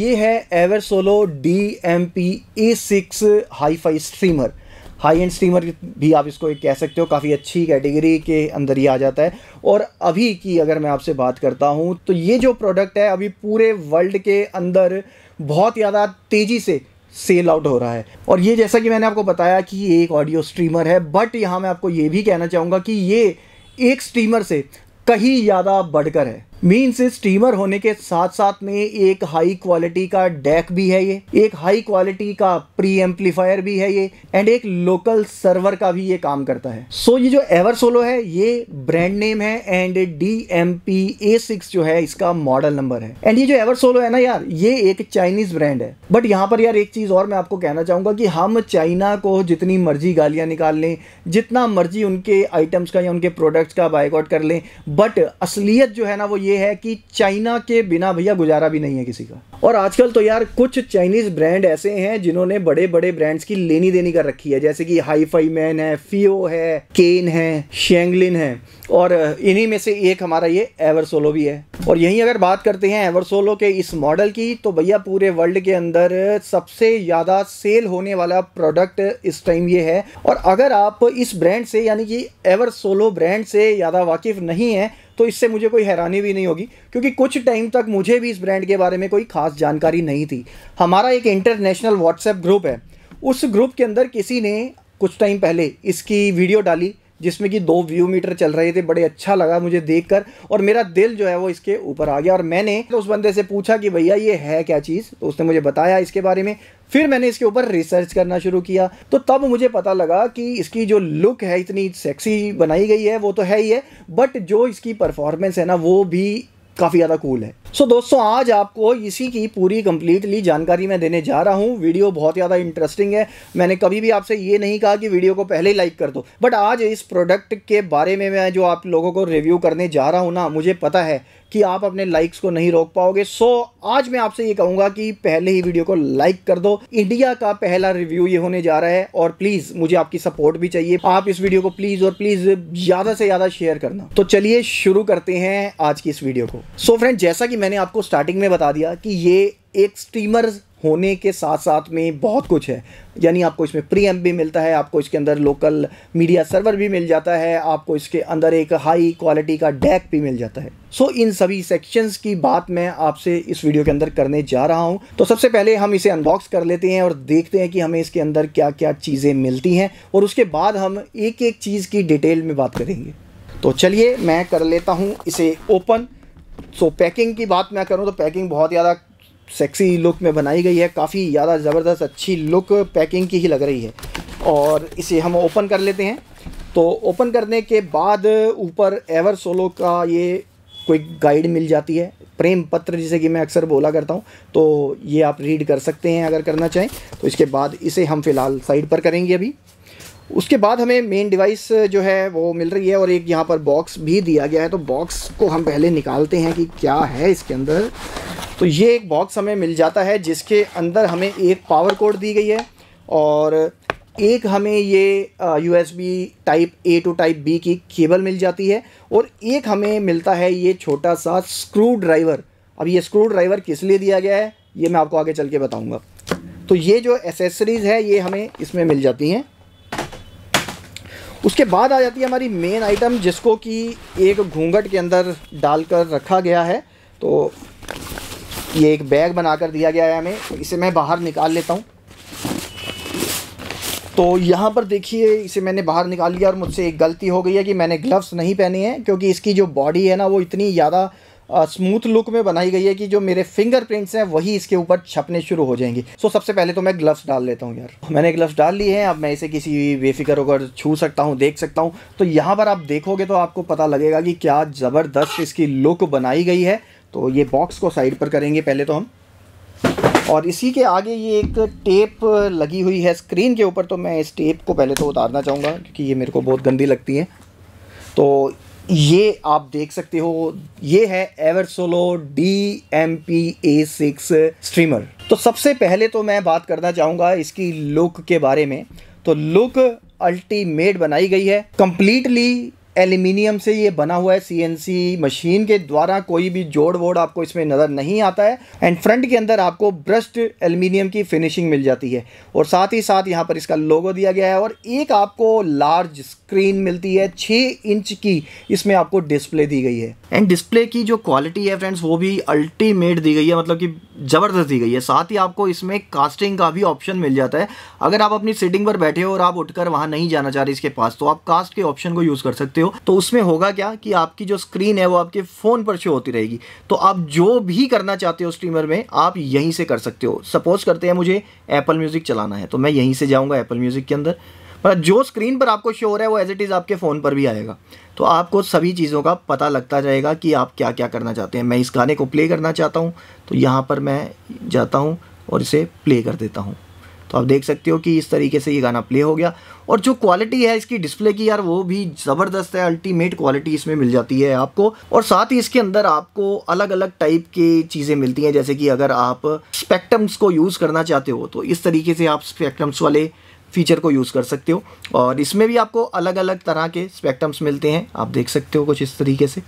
ये है Eversolo D M P A six hi fi streamer high end streamer भी आप इसको एक कह सकते हो, काफ़ी अच्छी कैटेगरी के अंदर ही आ जाता है। और अभी की अगर मैं आपसे बात करता हूँ तो ये जो प्रोडक्ट है, अभी पूरे वर्ल्ड के अंदर बहुत ज़्यादा तेज़ी से सेल आउट हो रहा है। और ये जैसा कि मैंने आपको बताया कि ये एक ऑडियो स्ट्रीमर है बट यहाँ मैं आपको ये भी कहना चाहूँगा कि ये एक स्ट्रीमर से कहीं ज़्यादा बढ़कर है। मीन्स स्टीमर होने के साथ साथ में एक हाई क्वालिटी का डेक भी है ये एक हाई क्वालिटी का प्री एम्पलीफायर भी है ये एंड एक लोकल सर्वर का भी ये काम करता है। सो so, ये जो एवर सोलो है ये ब्रांड नेम है and D M P A six जो है इसका मॉडल नंबर है। एंड ये जो एवर सोलो है ना यार ये एक चाइनीज़ ब्रांड है। बट यहाँ पर यार एक चीज़ और मैं आपको कहना चाहूँगा कि हम चाइना को जितनी मर्ज़ी गालियाँ निकाल लें जितना मर्ज़ी उनके आइटम्स का या उनके प्रोडक्ट्स का बाइकआउट कर लें बट असलियत जो है ना वो ये है कि चाइना के बिना भैया गुजारा भी नहीं है किसी का। और आजकल तो यार कुछ चाइनीज़ ब्रांड ऐसे हैं जिन्होंने बड़े बड़े ब्रांड्स की लेनी देनी कर रखी है। जैसे कि हाई फाई मैन है, फियो है, केन है, शेंगलिन है। और इन्हीं में से एक हमारा ये एवर सोलो भी है। और यहीं अगर बात करते हैं एवर सोलो के इस मॉडल की तो भैया पूरे वर्ल्ड के अंदर सबसे ज़्यादा सेल होने वाला प्रोडक्ट इस टाइम ये है। और अगर आप इस ब्रांड से, यानी कि एवर सोलो ब्रांड से ज़्यादा वाकिफ़ नहीं है तो इससे मुझे कोई हैरानी भी नहीं होगी, क्योंकि कुछ टाइम तक मुझे भी इस ब्रांड के बारे में कोई खास जानकारी नहीं थी। हमारा एक इंटरनेशनल व्हाट्सएप ग्रुप है। उस ग्रुप के अंदर किसी ने कुछ टाइम पहले इसकी वीडियो डाली जिसमें कि दो व्यू मीटर चल रहे थे, बड़े अच्छा लगा मुझे देखकर और मेरा दिल जो है वो इसके ऊपर आ गया। और मैंने तो उस बंदे से पूछा कि, भैया, ये है क्या चीज़? तो उसने मुझे बताया इसके बारे में। फिर मैंने इसके ऊपर रिसर्च करना शुरू किया। तो तब मुझे पता लगा कि इसकी जो लुक है, इतनी सेक्सी बनाई गई है, वो तो है ही है बट जो इसकी परफॉर्मेंस है ना, वो भी काफ़ी ज़्यादा कूल है। सो so, दोस्तों आज आपको इसी की पूरी कंप्लीटली जानकारी मैं देने जा रहा हूँ। वीडियो बहुत ज़्यादा इंटरेस्टिंग है। मैंने कभी भी आपसे ये नहीं कहा कि वीडियो को पहले ही लाइक कर दो। बट आज इस प्रोडक्ट के बारे में मैं जो आप लोगों को रिव्यू करने जा रहा हूँ ना मुझे पता है कि आप अपने लाइक्स को नहीं रोक पाओगे। सो आज मैं आपसे ये कहूँगा कि पहले ही वीडियो को लाइक कर दो। इंडिया का पहला रिव्यू ये होने जा रहा है और प्लीज़ मुझे आपकी सपोर्ट भी चाहिए। आप इस वीडियो को प्लीज़ और प्लीज़ ज़्यादा से ज़्यादा शेयर करना। तो चलिए शुरू करते हैं आज की इस वीडियो को। सो so फ्रेंड जैसा कि मैंने आपको स्टार्टिंग में बता दिया कि ये एक स्टीमर होने के साथ साथ में बहुत कुछ है। यानी आपको इसमें प्री भी मिलता है आपको इसके अंदर लोकल मीडिया सर्वर भी मिल जाता है आपको इसके अंदर एक हाई क्वालिटी का डैक भी मिल जाता है। सो so, इन सभी सेक्शंस की बात मैं आपसे इस वीडियो के अंदर करने जा रहा हूँ। तो सबसे पहले हम इसे अनबॉक्स कर लेते हैं और देखते हैं कि हमें इसके अंदर क्या क्या चीज़ें मिलती हैं और उसके बाद हम एक एक चीज़ की डिटेल में बात करेंगे। तो चलिए मैं कर लेता हूँ इसे ओपन सो so, पैकिंग की बात मैं करूँ तो पैकिंग बहुत ज़्यादा सेक्सी लुक में बनाई गई है। काफ़ी ज़्यादा ज़बरदस्त अच्छी लुक पैकिंग की ही लग रही है। और इसे हम ओपन कर लेते हैं। तो ओपन करने के बाद ऊपर एवर सोलो का ये कोई गाइड मिल जाती है। प्रेम पत्र जिसे कि मैं अक्सर बोला करता हूँ। तो ये आप रीड कर सकते हैं अगर करना चाहें। तो इसके बाद इसे हम फ़िलहाल साइड पर करेंगे अभी। उसके बाद हमें मेन डिवाइस जो है, वो मिल रही है और एक यहाँ पर बॉक्स भी दिया गया है। तो बॉक्स को हम पहले निकालते हैं कि क्या है इसके अंदर। तो ये एक बॉक्स हमें मिल जाता है, जिसके अंदर हमें एक पावर कोड दी गई है और एक हमें ये U S B type A to type B की केबल मिल जाती है और एक हमें मिलता है ये छोटा सा स्क्रू ड्राइवर अब ये स्क्रू ड्राइवर किस लिए दिया गया है, ये मैं आपको आगे चल के बताऊँगा। तो ये जो एसेसरीज़ है, ये हमें इसमें मिल जाती हैं। उसके बाद आ जाती है हमारी मेन आइटम जिसको कि एक घूंघट के अंदर डालकर रखा गया है। तो ये एक बैग बनाकर दिया गया है हमें। तो इसे मैं बाहर निकाल लेता हूँ। तो यहाँ पर देखिए, इसे मैंने बाहर निकाल लिया और मुझसे एक गलती हो गई है कि मैंने ग्लव्स नहीं पहने हैं, क्योंकि इसकी जो बॉडी है ना, वो इतनी ज़्यादा स्मूथ लुक में बनाई गई है कि जो मेरे फिंगरप्रिंट्स हैं वही इसके ऊपर छपने शुरू हो जाएँगे। सो so, सबसे पहले तो मैं ग्लव्स डाल लेता हूँ यार। मैंने ग्लव्स डाल लिए हैं अब मैं इसे किसी बेफिक्र होकर छू सकता हूँ देख सकता हूँ। तो यहाँ पर आप देखोगे तो आपको पता लगेगा कि क्या ज़बरदस्त इसकी लुक बनाई गई है। तो ये बॉक्स को साइड पर करेंगे पहले तो हम। और इसी के आगे ये एक टेप लगी हुई है स्क्रीन के ऊपर तो मैं इस टेप को पहले तो उतारना चाहूँगा क्योंकि ये मेरे को बहुत गंदी लगती है। तो ये आप देख सकते हो, ये है ever solo D M P A six streamer तो सबसे पहले तो मैं बात करना चाहूँगा इसकी लुक के बारे में। तो लुक अल्टीमेट बनाई गई है। कंप्लीटली एल्यूमिनियम से ये बना हुआ है सीएनसी मशीन के द्वारा, कोई भी जोड़ वोड़ आपको इसमें नज़र नहीं आता है। एंड फ्रंट के अंदर आपको ब्रस्ट एल्यूमिनियम की फिनिशिंग मिल जाती है। और साथ ही साथ यहाँ पर इसका लोगो दिया गया है और एक आपको लार्ज स्क्रीन मिलती है छः इंच की इसमें आपको डिस्प्ले दी गई है। एंड डिस्प्ले की जो क्वालिटी है फ्रेंड्स वो भी अल्टीमेट दी गई है मतलब कि ज़बरदस्त दी गई है। साथ ही आपको इसमें कास्टिंग का भी ऑप्शन मिल जाता है। अगर आप अपनी सीटिंग पर बैठे हो और आप उठकर वहाँ नहीं जाना चाह रहे इसके पास तो आप कास्ट के ऑप्शन को यूज़ कर सकते हो तो उसमें होगा क्या कि आपकी जो स्क्रीन है वो आपके फ़ोन पर शो होती रहेगी। तो आप जो भी करना चाहते हो स्ट्रीमर में, आप यहीं से कर सकते हो। सपोज़ करते हैं मुझे एप्पल म्यूज़िक चलाना है तो मैं यहीं से जाऊँगा एप्पल म्यूज़िक के अंदर। पर जो स्क्रीन पर आपको शो हो रहा है, वो एज इट इज़ आपके फ़ोन पर भी आएगा। तो आपको सभी चीज़ों का पता लगता जाएगा कि आप क्या क्या करना चाहते हैं। मैं इस गाने को प्ले करना चाहता हूँ तो यहाँ पर मैं जाता हूँ और इसे प्ले कर देता हूँ। तो आप देख सकते हो कि इस तरीके से ये गाना प्ले हो गया। और जो क्वालिटी है इसकी डिस्प्ले की यार, वो भी ज़बरदस्त है। अल्टीमेट क्वालिटी इसमें मिल जाती है आपको। और साथ ही इसके अंदर आपको अलग अलग टाइप की चीज़ें मिलती हैं। जैसे कि अगर आप स्पेक्ट्रम्स को यूज़ करना चाहते हो तो इस तरीके से आप स्पेक्ट्रम्स वाले फीचर को यूज़ कर सकते हो। और इसमें भी आपको अलग अलग तरह के स्पेक्ट्रम्स मिलते हैं। आप देख सकते हो कुछ इस तरीके से।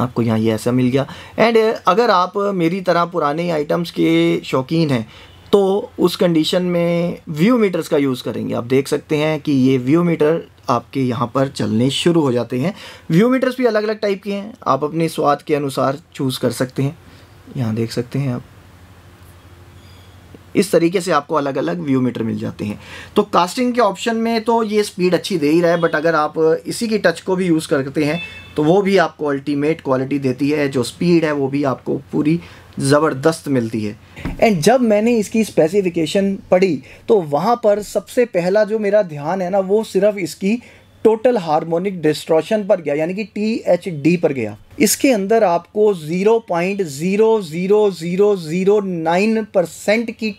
आपको यहाँ ये ऐसा मिल गया। एंड अगर आप मेरी तरह पुराने आइटम्स के शौकीन हैं तो उस कंडीशन में व्यू मीटर्स का यूज़ करेंगे। आप देख सकते हैं कि ये व्यू मीटर आपके यहाँ पर चलने शुरू हो जाते हैं। व्यू मीटर्स भी अलग अलग टाइप के हैं। आप अपने स्वाद के अनुसार चूज़ कर सकते हैं। यहाँ देख सकते हैं आप। इस तरीके से आपको अलग अलग व्यू मीटर मिल जाते हैं। तो कास्टिंग के ऑप्शन में तो ये स्पीड अच्छी दे ही रहा है बट अगर आप इसी की टच को भी यूज़ करते हैं तो वो भी आपको अल्टीमेट क्वालिटी देती है। जो स्पीड है, वो भी आपको पूरी ज़बरदस्त मिलती है। एंड जब मैंने इसकी स्पेसिफिकेशन पढ़ी तो वहाँ पर सबसे पहला जो मेरा ध्यान है ना, वो सिर्फ़ इसकी टोटल हार्मोनिक डिस्ट्रॉशन पर गया, यानी कि टी एच डी पर गया। इसके अंदर आपको zero point zero zero zero zero nine percent की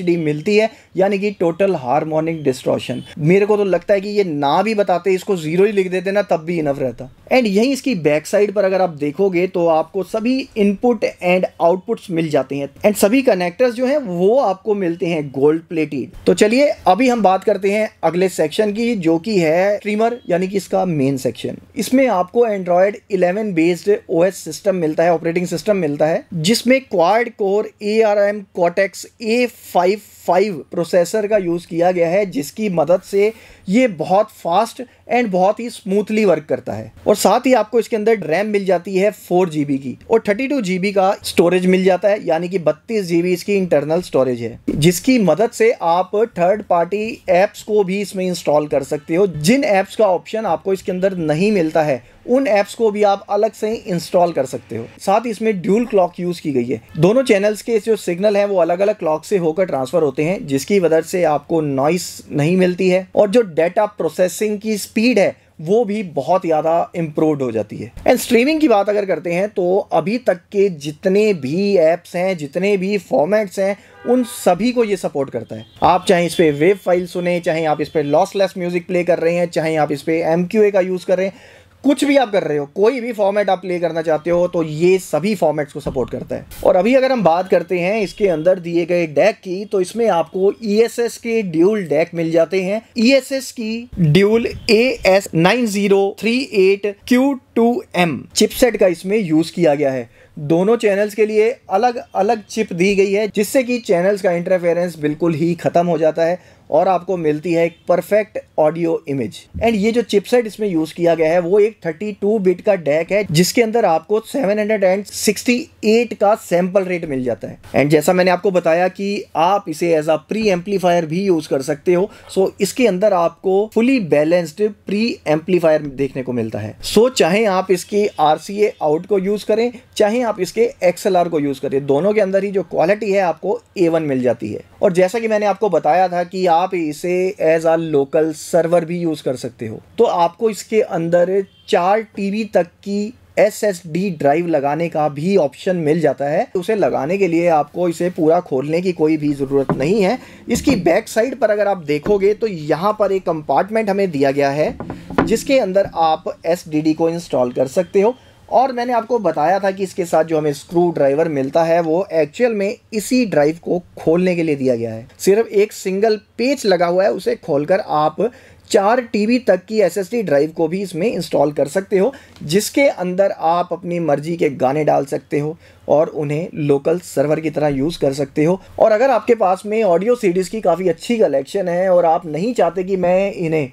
डी मिलती है, यानी कि टोटल हार्मोनिक डिस्ट्रॉशन मेरे को तो लगता है कि ये ना भी बताते, इसको ज़ीरो ही लिख देते ना, तब भी इनफ रहता। एंड यहीं इसकी बैक साइड पर अगर आप देखोगे तो आपको सभी इनपुट एंड आउटपुट्स मिल जाते हैं। एंड सभी कनेक्टर्स जो हैं, वो आपको मिलते हैं गोल्ड प्लेटेड तो चलिए, अभी हम बात करते हैं अगले सेक्शन की, जो कि है ट्रिमर यानी कि इसका मेन सेक्शन इसमें आपको एंड्रॉयड 11 बेस्ड ओएस सिस्टम मिलता है ऑपरेटिंग सिस्टम मिलता है, जिसमें quad core A R M cortex A five five processor का यूज़ किया गया है, जिसकी मदद से ये बहुत फास्ट एंड बहुत ही स्मूथली वर्क करता है। और साथ ही आपको इसके अंदर रैम मिल जाती है फोर जी की। और थर्टी टू जी का स्टोरेज मिल जाता है, यानी कि बत्तीस जी इसकी इंटरनल स्टोरेज है। जिसकी मदद से आप थर्ड पार्टी एप्स को भी इसमें इंस्टॉल कर सकते हो। जिन एप्स का ऑप्शन आपको इसके अंदर नहीं मिलता है, उन एप्स को भी आप अलग से इंस्टॉल कर सकते हो। साथ ही इसमें ड्यूल क्लॉक यूज़ की गई है। दोनों चैनल्स के जो सिग्नल हैं, वो अलग अलग क्लॉक से होकर ट्रांसफ़र होते हैं, जिसकी वजह से आपको नॉइस नहीं मिलती है। और जो डेटा प्रोसेसिंग की स्पीड है, वो भी बहुत ज़्यादा इम्प्रूवड हो जाती है। एंड स्ट्रीमिंग की बात अगर करते हैं तो अभी तक के जितने भी ऐप्स हैं, जितने भी फॉर्मेट्स हैं, उन सभी को ये सपोर्ट करता है। आप चाहे इस पर वेब फ़ाइल सुने, चाहे आप इस पर लॉसलेस म्यूज़िक प्ले कर रहे हैं, चाहे आप इस पर एम का यूज़ कर रहे हैं कुछ भी आप कर रहे हो, कोई भी फॉर्मेट आप प्ले करना चाहते हो तो ये सभी फॉर्मेट्स को सपोर्ट करता है। और अभी अगर हम बात करते हैं, इसके अंदर दिए गए डेक की तो इसमें आपको ई e के ड्यूल डेक मिल जाते हैं। ई e की dual A S nine zero three eight Q two M chipset का इसमें यूज़ किया गया है। दोनों चैनल्स के लिए अलग अलग चिप दी गई है, जिससे कि चैनल्स का इंटरफेरेंस बिल्कुल ही खत्म हो जाता है। और आपको मिलती है एक परफेक्ट ऑडियो इमेज एंड ये जो चिपसेट इसमें यूज़ किया गया है वो एक 32 बिट का डेक है जिसके अंदर आपको 768 का सैंपल रेट मिल जाता है. एंड जैसा मैंने आपको बताया कि आप इसे एज अ प्री एम्पलीफायर भी यूज़ कर सकते हो सो so, इसके अंदर आपको फुली बैलेंस्ड प्री एम्पलीफायर देखने को मिलता है. सो so, चाहे आप इसके आर आउट को यूज़ करें चाहे आप इसके एक्सएलआर को यूज़ करें दोनों के अंदर ही जो क्वालिटी है आपको ए मिल जाती है. और जैसा कि मैंने आपको बताया था कि आप इसे एज आ लोकल सर्वर भी यूज़ कर सकते हो। तो आपको इसके अंदर चार टीवी तक की एस एस डी ड्राइव लगाने का भी ऑप्शन मिल जाता है। उसे लगाने के लिए आपको इसे पूरा खोलने की कोई भी ज़रूरत नहीं है। इसकी बैक साइड पर अगर आप देखोगे तो यहाँ पर एक कंपार्टमेंट हमें दिया गया है, जिसके अंदर आप एस डी डी को इंस्टॉल कर सकते हो। और मैंने आपको बताया था कि इसके साथ जो हमें स्क्रू ड्राइवर मिलता है, वो एक्चुअल में इसी ड्राइव को खोलने के लिए दिया गया है। सिर्फ़ एक सिंगल पेच लगा हुआ है, उसे खोलकर आप चार टीबी तक की एसएसडी ड्राइव को भी इसमें इंस्टॉल कर सकते हो, जिसके अंदर आप अपनी मर्ज़ी के गाने डाल सकते हो और उन्हें लोकल सर्वर की तरह यूज़ कर सकते हो। और अगर आपके पास में ऑडियो सीडीज़ की काफ़ी अच्छी कलेक्शन है और आप नहीं चाहते कि मैं इन्हें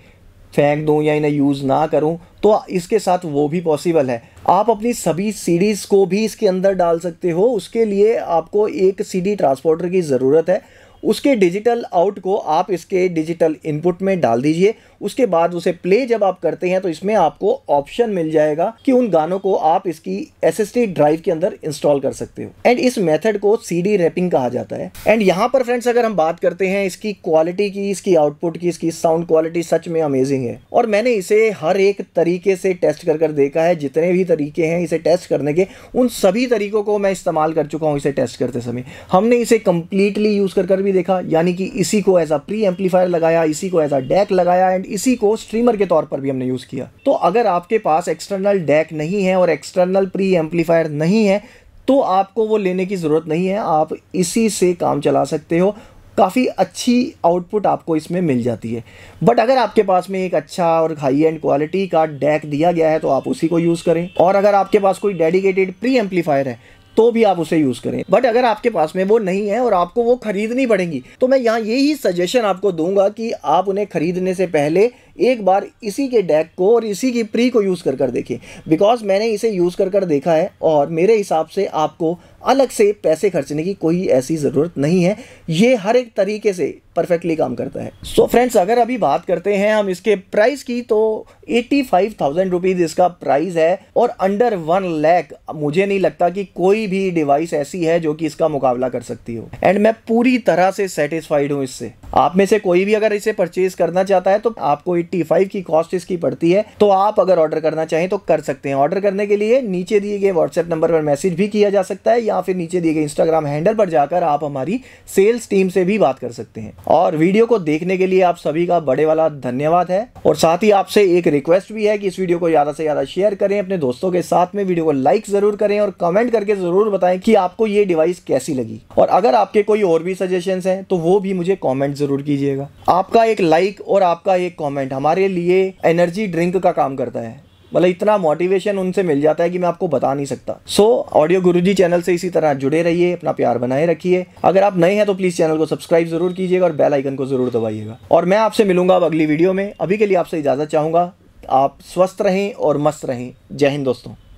फेंक दूँ या इन्हें यूज़ ना करूँ तो इसके साथ वो भी पॉसिबल है। आप अपनी सभी सीडीज़ को भी इसके अंदर डाल सकते हो। उसके लिए आपको एक सीडी ट्रांसपोर्टर की ज़रूरत है। उसके डिजिटल आउट को आप इसके डिजिटल इनपुट में डाल दीजिए। उसके बाद उसे प्ले जब आप करते हैं तो इसमें आपको ऑप्शन मिल जाएगा कि उन गानों को आप इसकी एस ड्राइव के अंदर इंस्टॉल कर सकते हो। एंड इस मेथड को सी डी रैपिंग कहा जाता है। एंड यहाँ पर फ्रेंड्स अगर हम बात करते हैं इसकी क्वालिटी की, इसकी आउटपुट की, इसकी साउंड क्वालिटी सच में अमेजिंग है। और मैंने इसे हर एक तरीके से टेस्ट कर कर देखा है, जितने भी तरीके हैं इसे टेस्ट करने के, उन सभी तरीकों को मैं इस्तेमाल कर चुका हूँ इसे टेस्ट करते समय। हमने इसे कंप्लीटली यूज़ कर कर भी देखा, यानी कि इसी को एज अ प्री एम्पलीफायर लगाया, इसी को एज अ डैक लगाया एंड इसी को स्ट्रीमर के तौर पर भी हमने यूज़ किया। तो अगर आपके पास एक्सटर्नल डैक नहीं है और एक्सटर्नल प्री एम्पलीफायर नहीं है तो आपको वो लेने की ज़रूरत नहीं है। आप इसी से काम चला सकते हो। काफ़ी अच्छी आउटपुट आपको इसमें मिल जाती है। बट अगर आपके पास में एक अच्छा और हाई एंड क्वालिटी का डैक दिया गया है तो आप उसी को यूज़ करें। और अगर आपके पास कोई डेडिकेटेड प्री एम्पलीफायर है तो भी आप उसे यूज़ करें। बट अगर आपके पास में वो नहीं है और आपको वो खरीदनी पड़ेगी तो मैं यहाँ यही सजेशन आपको दूँगा कि आप उन्हें खरीदने से पहले एक बार इसी के डैक को और इसी की प्री को यूज़ कर कर देखें। बिकॉज़ मैंने इसे यूज़ कर कर देखा है और मेरे हिसाब से आपको अलग से पैसे खर्चने की कोई ऐसी ज़रूरत नहीं है। ये हर एक तरीके से परफेक्टली काम करता है। सो so फ्रेंड्स अगर अभी बात करते हैं हम इसके प्राइस की तो एटी फाइव थाउज़ेंड रुपीज़ इसका प्राइस है और अंडर वन लैख मुझे नहीं लगता कि कोई भी डिवाइस ऐसी है जो कि इसका मुकाबला कर सकती हो। एंड मैं पूरी तरह से सेटिस्फाइड हूँ इससे। आप में से कोई भी अगर इसे परचेज करना चाहता है तो आपको 85 की कॉस्ट इसकी पड़ती है तो आप अगर ऑर्डर करना चाहें तो कर सकते हैं। ऑर्डर करने के लिए नीचे दिए गए व्हाट्सएप नंबर पर मैसेज भी किया जा सकता है, या फिर नीचे दिए गए इंस्टाग्राम हैंडल पर जाकर आप हमारी सेल्स टीम से भी बात कर सकते हैं। और वीडियो को देखने के लिए आप सभी का बड़े वाला धन्यवाद है। और साथ ही आपसे एक रिक्वेस्ट भी है कि इस वीडियो को ज़्यादा से ज़्यादा शेयर करें, अपने दोस्तों के साथ में वीडियो को लाइक ज़रूर करें और कमेंट करके ज़रूर बताएँ कि आपको ये डिवाइस कैसी लगी। और अगर आपके कोई और भी सजेशन हैं तो वो भी मुझे कॉमेंट ज़रूर कीजिएगा। आपका एक लाइक और आपका एक कॉमेंट हमारे लिए एनर्जी ड्रिंक का काम करता है। मतलब इतना मोटिवेशन उनसे मिल जाता है कि मैं आपको बता नहीं सकता। सो ऑडियो गुरुजी चैनल से इसी तरह जुड़े रहिए, अपना प्यार बनाए रखिए। अगर आप नए हैं तो प्लीज़ चैनल को सब्सक्राइब ज़रूर कीजिएगा और बेल आइकन को ज़रूर दबाइएगा। और मैं आपसे मिलूँगा अब अगली वीडियो में। अभी के लिए आपसे इजाज़त चाहूँगा। आप स्वस्थ रहें और मस्त रहें। जय हिंद दोस्तों।